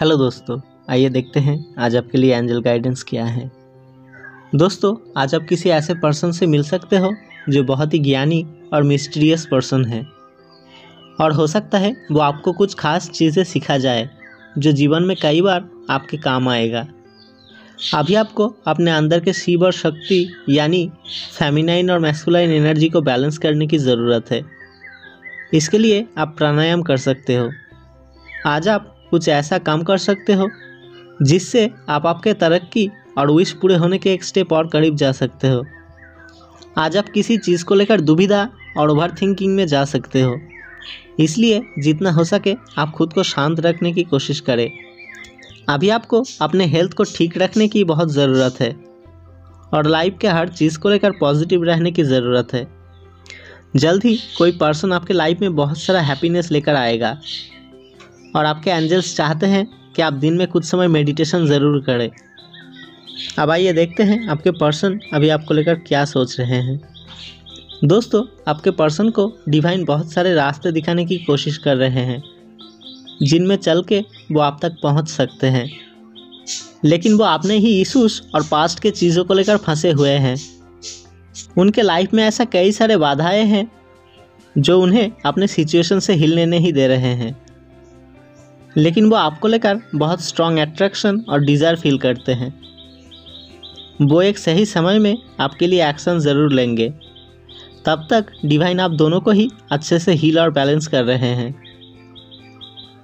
Hello दोस्तों, आइए देखते हैं आज आपके लिए एंजल गाइडेंस क्या है। दोस्तों, आज आप किसी ऐसे पर्सन से मिल सकते हो जो बहुत ही ज्ञानी और मिस्टीरियस पर्सन है। और हो सकता है वो आपको कुछ खास चीज़ें सिखा जाए, जो जीवन में कई बार आपके काम आएगा। अभी आपको अपने अंदर के शिव और शक्ति, यानी फेमिनाइन और मैस्कुलाइन एनर्जी को बैलेंस करने की ज़रूरत है। इसके लिए आप प्राणायाम कर सकते हो। आज आप कुछ ऐसा काम कर सकते हो, जिससे आप आपके तरक्की और विश पूरे होने के एक स्टेप और करीब जा सकते हो। आज आप किसी चीज़ को लेकर दुविधा और ओवर थिंकिंग में जा सकते हो। इसलिए जितना हो सके आप खुद को शांत रखने की कोशिश करें। अभी आपको अपने हेल्थ को ठीक रखने की बहुत ज़रूरत है और लाइफ के हर चीज़ को लेकर पॉजिटिव रहने की ज़रूरत है। जल्द ही कोई पर्सन आपके लाइफ में बहुत सारा हैप्पीनेस लेकर आएगा। और आपके एंजल्स चाहते हैं कि आप दिन में कुछ समय मेडिटेशन ज़रूर करें। अब आइए देखते हैं आपके पर्सन अभी आपको लेकर क्या सोच रहे हैं। दोस्तों, आपके पर्सन को डिवाइन बहुत सारे रास्ते दिखाने की कोशिश कर रहे हैं, जिनमें चल के वो आप तक पहुँच सकते हैं। लेकिन वो अपने ही इशूज़ और पास्ट के चीज़ों को लेकर फंसे हुए हैं। उनके लाइफ में ऐसा कई सारे बाधाएँ हैं, जो उन्हें अपने सिचुएशन से हिलने नहीं दे रहे हैं। लेकिन वो आपको लेकर बहुत स्ट्रॉन्ग अट्रैक्शन और डिज़ायर फील करते हैं। वो एक सही समय में आपके लिए एक्शन ज़रूर लेंगे। तब तक डिवाइन आप दोनों को ही अच्छे से हील और बैलेंस कर रहे हैं।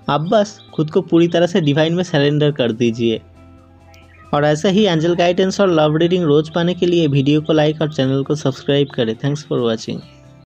आप बस खुद को पूरी तरह से डिवाइन में सरेंडर कर दीजिए। और ऐसे ही एंजल गाइडेंस और लव रीडिंग रोज़ पाने के लिए वीडियो को लाइक और चैनल को सब्सक्राइब करें। Thanks for watching